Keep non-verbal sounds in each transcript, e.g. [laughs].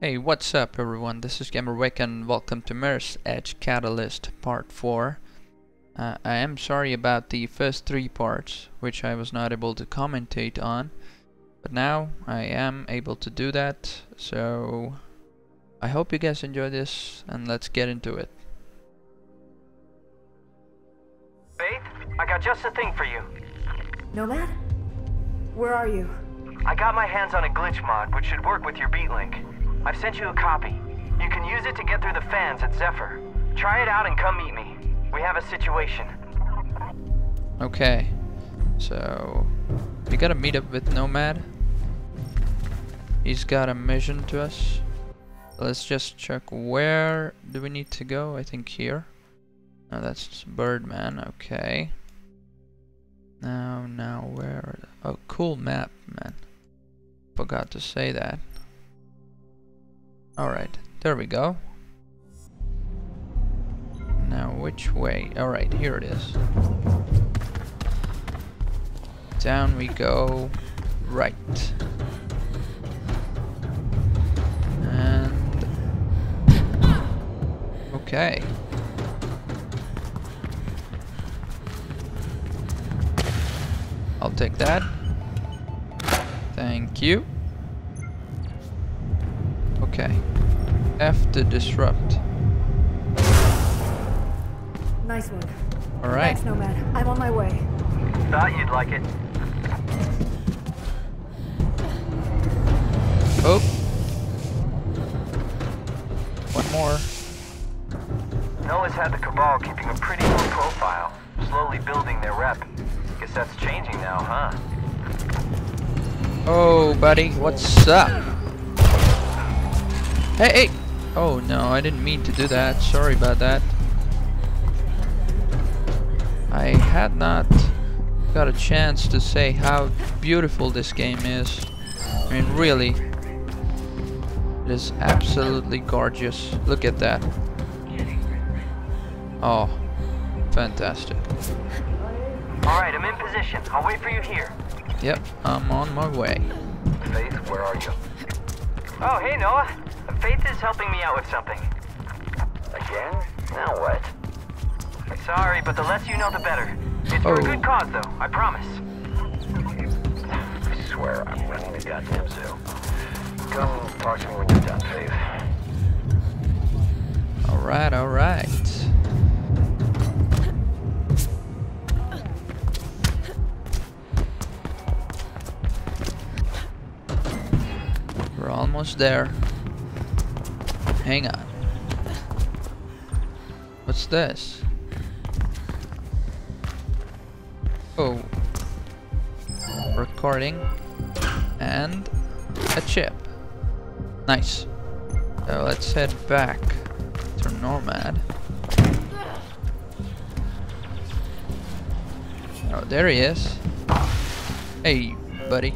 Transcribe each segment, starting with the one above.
Hey, what's up everyone? This is GamerVick and welcome to Mirror's Edge Catalyst Part 4. Uh, I am sorry about the first three parts, which I was not able to commentate on. But now I am able to do that, so I hope you guys enjoy this and let's get into it. I got just the thing for you. Nomad? Where are you? I got my hands on a glitch mod, which should work with your beatlink. I've sent you a copy. You can use it to get through the fans at Zephyr. Try it out and come meet me. We have a situation. Okay, so we gotta meet up with Nomad. He's got a mission to us. Let's just check where do we need to go? I think here. No, that's Birdman. Okay. Now, now where? Oh, cool map, man. Forgot to say that. Alright, there we go. Now which way? Alright, here it is. Down we go. Right. And... Okay. I'll take that. Thank you. Okay. F to disrupt. Nice one. Alright. Thanks, Nomad. I'm on my way. Thought you'd like it. Oh. One more. Noah's had the Cabal keeping a pretty low profile, slowly building their rep. Guess that's changing now, huh? Oh, buddy, what's up? Hey, hey! Oh no, I didn't mean to do that. Sorry about that. I had not got a chance to say how beautiful this game is. I mean, really. It is absolutely gorgeous. Look at that. Oh, fantastic. Alright, I'm in position. I'll wait for you here. Yep, I'm on my way. Faith, where are you? Oh, hey, Noah. Faith is helping me out with something. Again? Now what? Sorry, but the less you know, the better. It's for Oh. a good oh. cause, though. I promise. I swear, I'm running the goddamn zoo. Come talk to me when you're done, Faith. Alright, alright. Almost there. Hang on. What's this? Oh. Recording. And a chip. Nice. So let's head back to Nomad. Oh, there he is. Hey, buddy.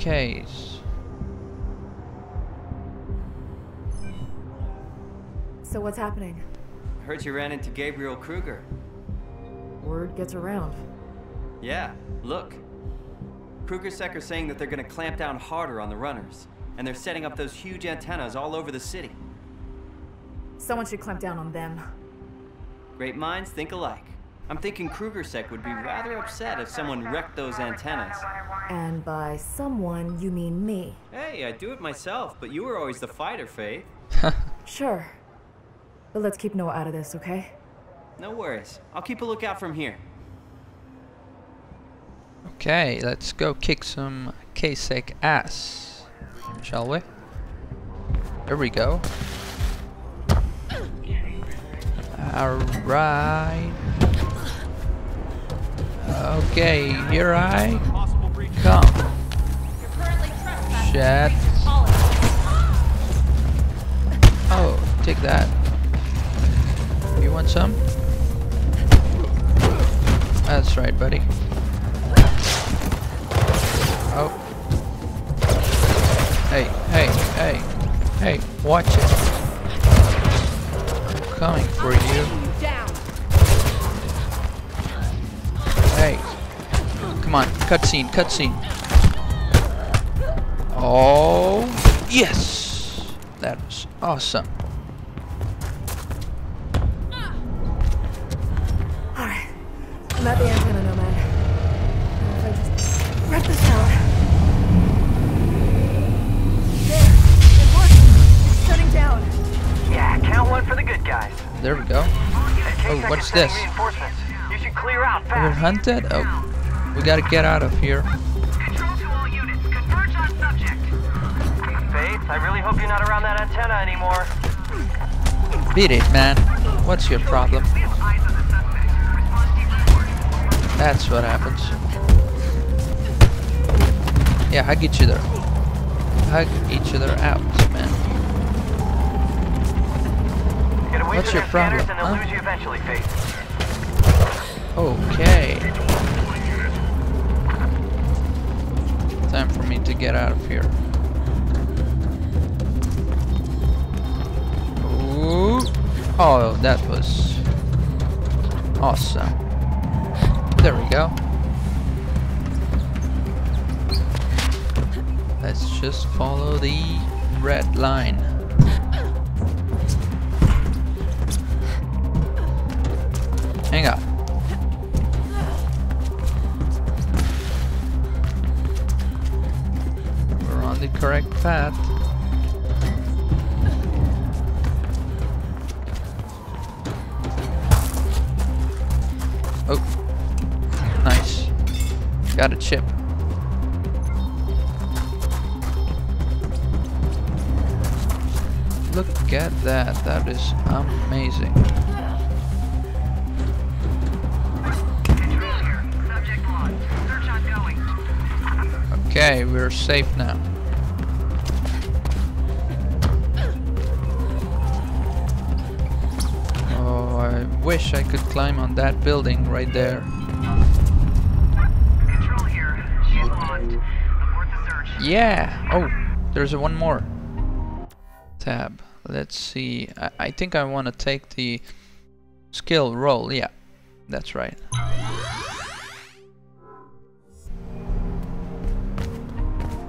Okay. s- So what's happening? I Heard you ran into Gabriel Kruger. Word gets around. Yeah, look. KrugerSec are saying that they're gonna clamp down harder on the runners. And they're setting up those huge antennas all over the city. Someone should clamp down on them. Great minds think alike. I'm thinking KrugerSec would be rather upset if someone wrecked those antennas. And by someone, you mean me. Hey, I do it myself, but you were always the fighter, Faith. [laughs] Sure. But let's keep Noah out of this, okay? No worries. I'll keep a lookout from here. Okay, let's go kick some K-Sec ass. Shall we? There we go. Alright. Okay, here I come. Shit. Oh, take that. You want some? That's right, buddy. Oh. Hey, hey, hey, hey, watch it. I'm coming for you. Come on, cutscene, cutscene. Oh, yes! That was awesome. Alright. I'm at the antenna, Nomad. Now If I just rip this out. There. It worked. It's shutting down. Yeah, count one for the good guys. There we go. Oh, what's this? You should clear out We're hunted? Oh, we gotta get out of here. Control to all units. Converge on subject. Faith, I really hope you're not around that antenna anymore. Beat it, man. What's your problem? We have eyes on the suspect. Response team report. That's what happens. Yeah, hug each other. Hug each other out, man. Get away What's from your problem, huh? you. Okay. Time for me to get out of here. Ooh. Oh, that was awesome. There we go. Let's just follow the red line. Hang on. Correct path. Oh, nice. Got a chip. Look at that. That is amazing. Control here. Subject lost. Search ongoing. Okay, we're safe now. Wish I could climb on that building right there. Control here. Shield lost. Abort the search. Yeah! Oh, there's one more tab. Let's see. I, I think I want to take the skill roll. Yeah, that's right.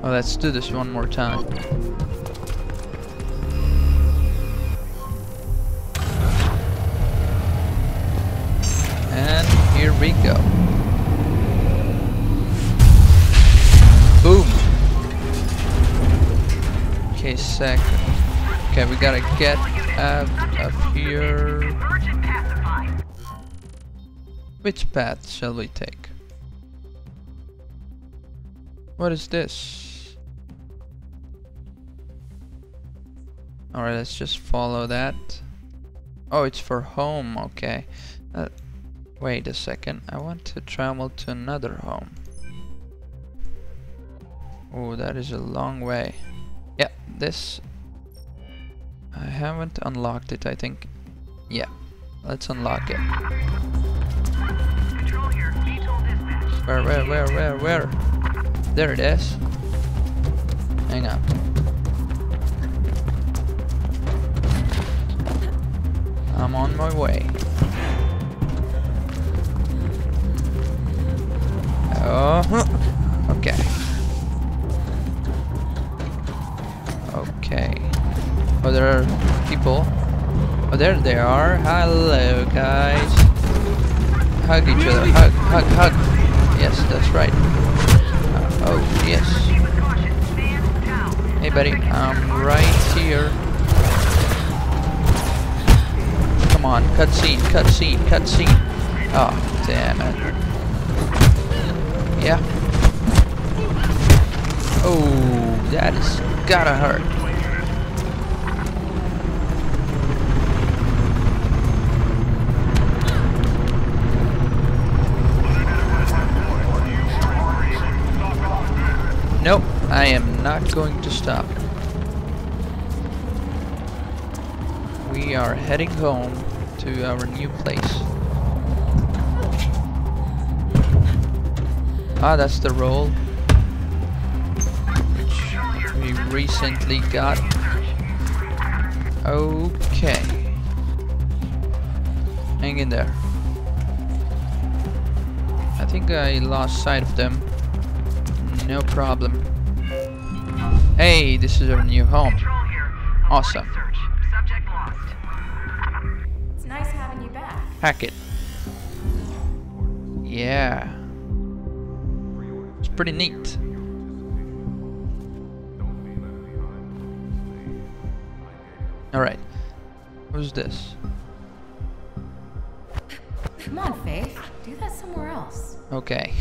Oh, let's do this one more time. And here we go. Boom! Okay, sec. Okay, we gotta get out of here. Which path shall we take? What is this? Alright, let's just follow that. Oh, it's for home, okay. Uh, wait a second, I want to travel to another home. Oh, that is a long way. Yeah, this... I haven't unlocked it, I think. Yeah, let's unlock it. Control here. VTOL dispatch. Where, where, where, where, where? There it is. Hang on. I'm on my way. Oh, okay. Okay. Oh, there are people. Oh, there they are. Hello, guys. Hug each other. Hug, hug, hug. Yes, that's right. Uh, oh, yes. Proceed with caution. Stand down. Hey, buddy. I'm right here. Come on. Cutscene, cutscene, cutscene. Oh, damn it. Yeah. Oh, that is gotta hurt. Nope, I am not going to stop. We are heading home to our new place. Ah, that's the roll. Which we recently got. Okay. Hang in there. I think I lost sight of them. No problem. Hey, this is our new home. Awesome. It's nice having you back. Hack it. Yeah. Pretty neat. Alright. Who's this? Come on, Faith. Do that somewhere else. Okay.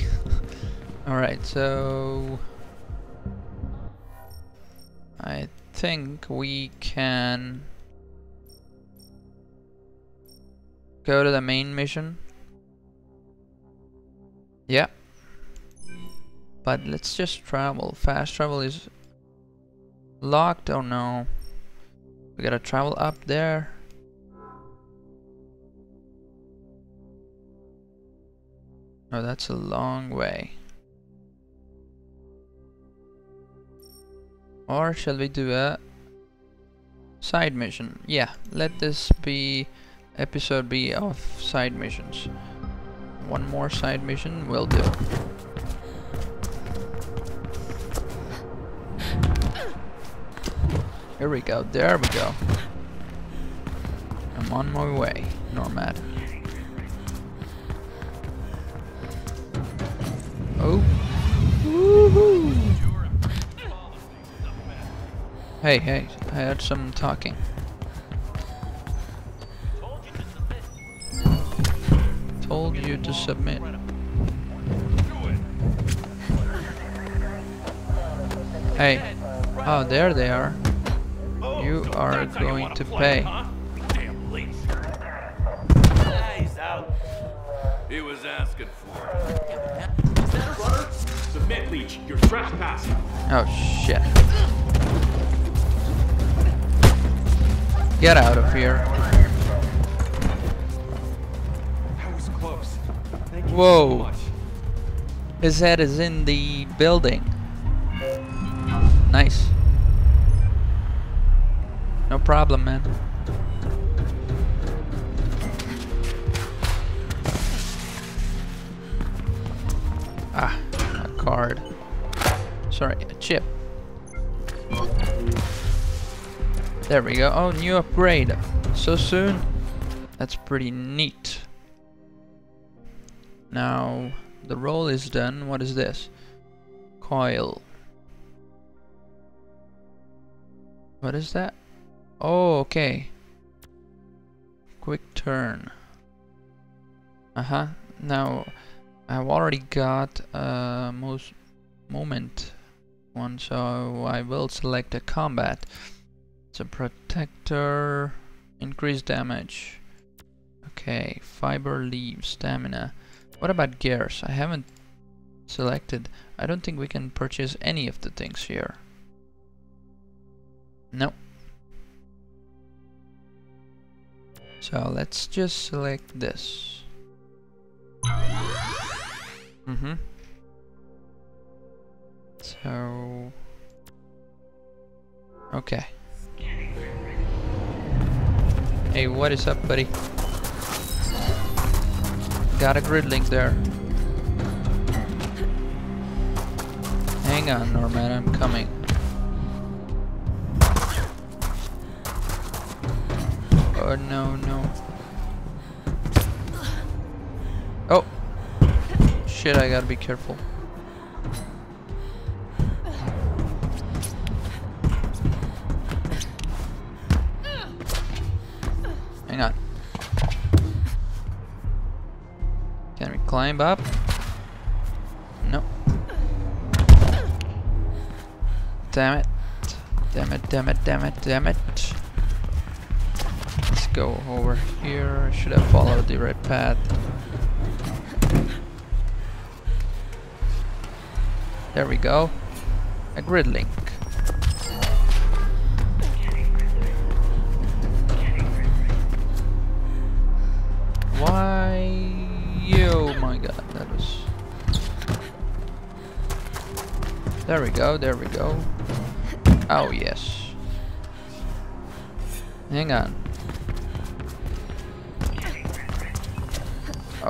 [laughs] Alright, so... I think we can... Go to the main mission. Yeah. But let's just travel. Fast travel is locked. Oh no. We gotta travel up there. Oh, that's a long way. Or shall we do a side mission? Yeah, let this be episode B of side missions. One more side mission will do. Here we go, there we go. I'm on my way, Nomad. Oh. Woohoo! Hey, hey, I had some talking. Told you to submit. Hey. Oh, there they are. You are going to pay. Damn leech. Yeah, he's out. He was asking for it. Submit, Leech. You're trespassing. Oh shit. Get out of here. That was close. Thank you Whoa. so much. His head is in the building. Nice. No problem, man. Ah, a card. Sorry, a chip. There we go. Oh, new upgrade. So soon? That's pretty neat. Now, the roll is done. What is this? Coil. What is that? Oh, okay. Quick turn. Uh-huh. Now, I've already got a most moment one, so I will select a combat. It's a protector, increase damage. Okay, fiber leaves, stamina. What about gears? I haven't selected. I don't think we can purchase any of the things here. No. So let's just select this. Mm-hmm. So... Okay. Hey, what is up, buddy? Got a grid link there. Hang on, Norman, I'm coming. Oh no, no. Oh! Shit, I gotta be careful. Hang on. Can we climb up? No. Damn it. Damn it, damn it, damn it, damn it. Go over here. I should have followed the right path. There we go. A grid link. Why? Oh my god, that was... There we go, there we go. Oh yes. Hang on.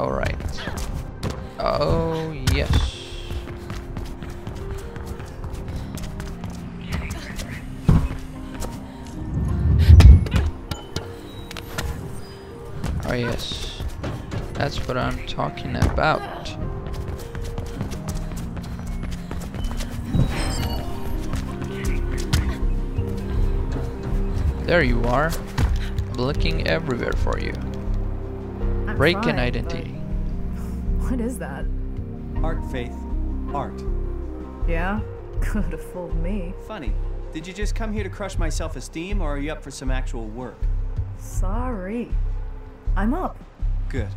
Alright. Oh, yes. Oh, yes. That's what I'm talking about. There you are. I'm looking everywhere for you. Breaking and Entering. What is that? Art, Faith. Art. Yeah? [laughs] Could have fooled me. Funny. Did you just come here to crush my self-esteem, or are you up for some actual work? Sorry. I'm up. Good.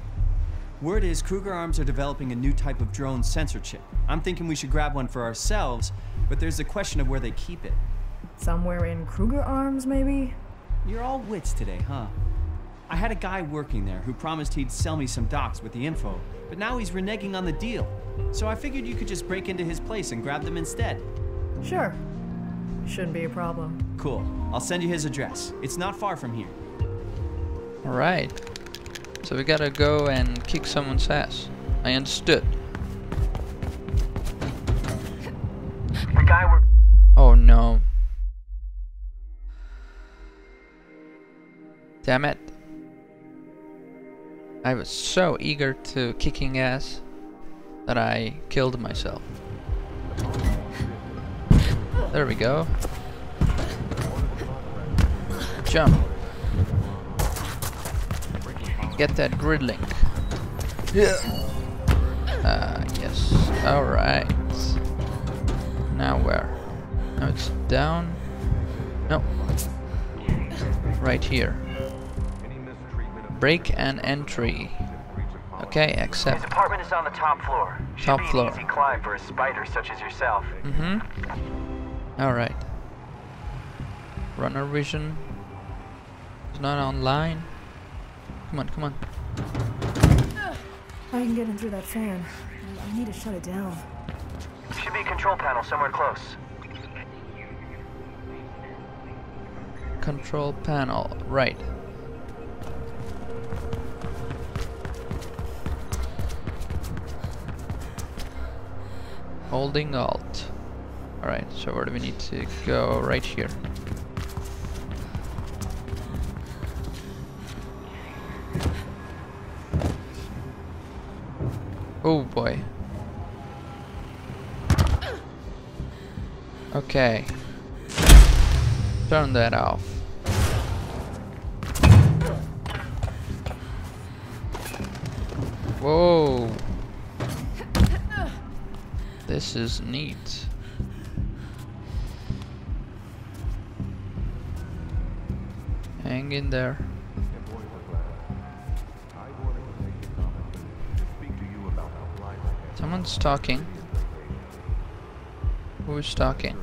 Word is Kruger Arms are developing a new type of drone sensor chip. I'm thinking we should grab one for ourselves, but there's the question of where they keep it. Somewhere in Kruger Arms, maybe? You're all wits today, huh? I had a guy working there who promised he'd sell me some docs with the info, but now he's reneging on the deal. So I figured you could just break into his place and grab them instead. Sure. Shouldn't be a problem. Cool. I'll send you his address. It's not far from here. Alright. So we gotta go and kick someone's ass. I understood. The guy we're Oh no. Damn it. I was so eager to kicking ass that I killed myself. There we go. Jump. Get that grid link. Yeah. Ah, yes. Alright. Now where? Now it's down. No. Right here. Break and entry. Okay, His accept. apartment is on the top floor. Should Top be floor. an easy climb for a spider such as yourself. Mm-hmm. Alright. Runner vision. It's not online. Come on, come on. I can get in through that fan. I- I need to shut it down. Should be a control panel somewhere close. Control panel. Right. Holding Alt. Alright, so where do we need to go? Right here. Oh boy. Okay. Turn that off. Whoa. This is neat. Hang in there. Someone's talking. Who's talking?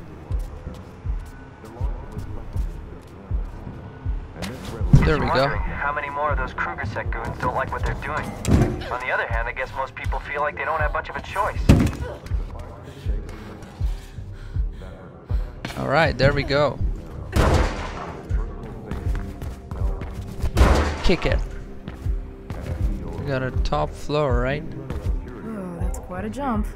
There we go. How many more of those KrugerSec goons don't like what they're doing? On the other hand, I guess most people feel like they don't have much of a choice. Alright, there we go. Kick it. We got a top floor, right? Oh, that's quite a jump.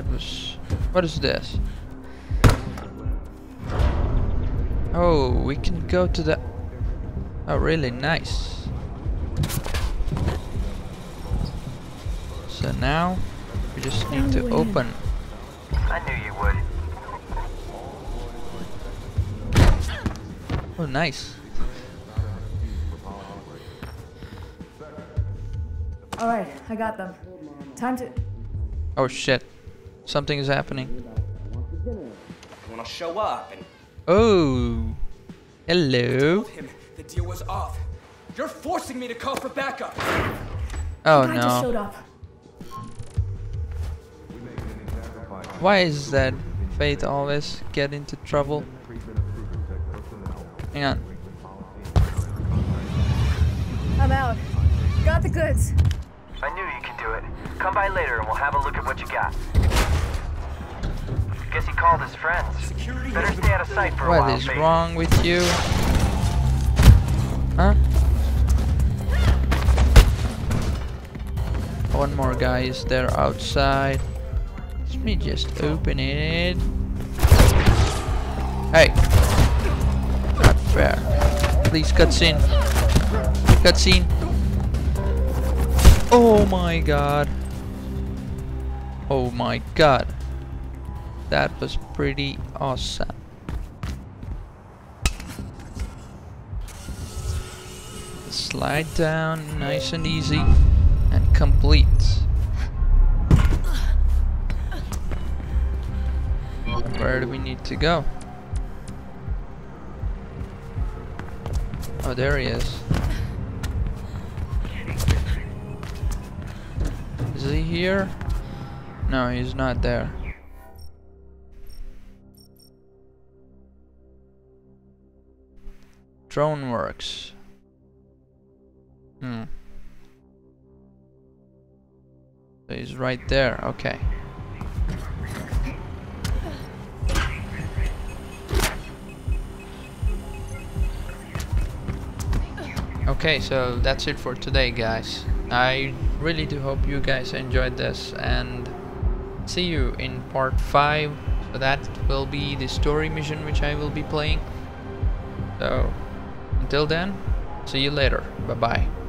Okay, that was... What is this? Oh, we can go to the... Oh, really nice. So now, we just need to open. I knew you would. Oh, nice. Alright, I got them. Time to. Oh shit. Something is happening. want to show up and Oh. Hello. him the deal was off. You're forcing me to call for backup. Oh I just showed no. up. Why is that Faith always get into trouble? Hang on. I'm out. Got the goods. I knew you could do it. Come by later and we'll have a look at what you got. Guess he called his friends. Better stay out of sight for a What while, is Faith. wrong with you? Huh? One more guy is there outside. Let me just open it. Hey! Not fair. Please, cutscene. Cutscene. Oh my god. Oh my god. That was pretty awesome. Slide down nice and easy and complete. Where do we need to go? Oh, there he is. Is he here? No, he's not there. Drone works. Hmm. So he's right there. Okay. Okay, so that's it for today, guys. I really do hope you guys enjoyed this and see you in part 5. So that will be the story mission which I will be playing. So until then, see you later. Bye bye.